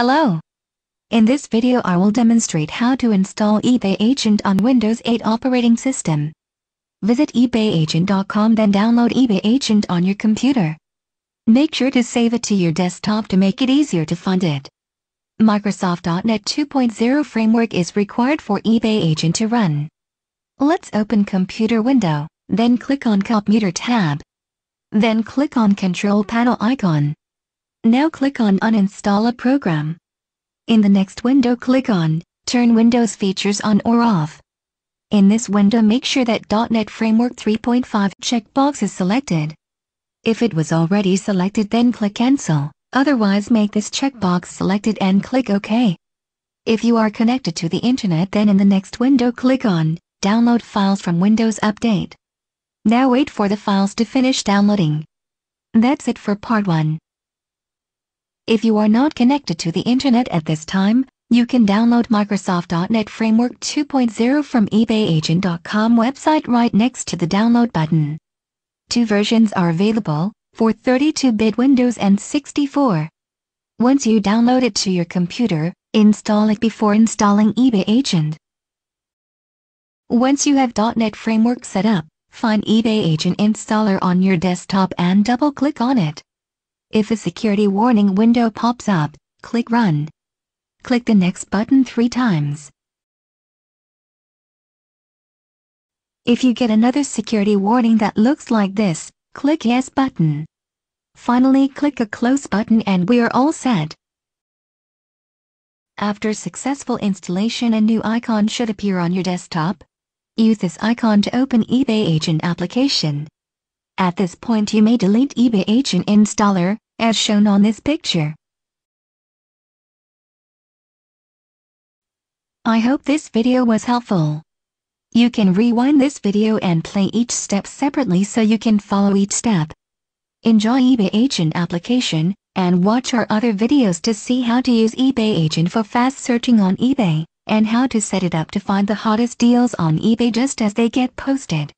Hello. In this video I will demonstrate how to install eBay Agent on Windows 8 operating system. Visit ebayagent.com then download eBay Agent on your computer. Make sure to save it to your desktop to make it easier to find it. Microsoft.NET 2.0 framework is required for eBay Agent to run. Let's open computer window, then click on Computer tab. Then click on Control Panel icon. Now click on Uninstall a program. In the next window click on Turn Windows features on or off. In this window make sure that .NET Framework 3.5 checkbox is selected. If it was already selected then click Cancel, otherwise make this checkbox selected and click OK. If you are connected to the internet then in the next window click on Download files from Windows Update. Now wait for the files to finish downloading. That's it for part 1. If you are not connected to the internet at this time, you can download Microsoft.NET Framework 2.0 from ebayagent.com website right next to the download button. Two versions are available, for 32-bit Windows and 64. Once you download it to your computer, install it before installing eBay Agent. Once you have .NET Framework set up, find eBay Agent installer on your desktop and double-click on it. If a security warning window pops up, click Run. Click the Next button three times. If you get another security warning that looks like this, click Yes button. Finally click a Close button and we're all set. After successful installation a new icon should appear on your desktop. Use this icon to open eBay Agent application. At this point you may delete eBay Agent installer, as shown on this picture. I hope this video was helpful. You can rewind this video and play each step separately so you can follow each step. Enjoy eBay Agent application, and watch our other videos to see how to use eBay Agent for fast searching on eBay, and how to set it up to find the hottest deals on eBay just as they get posted.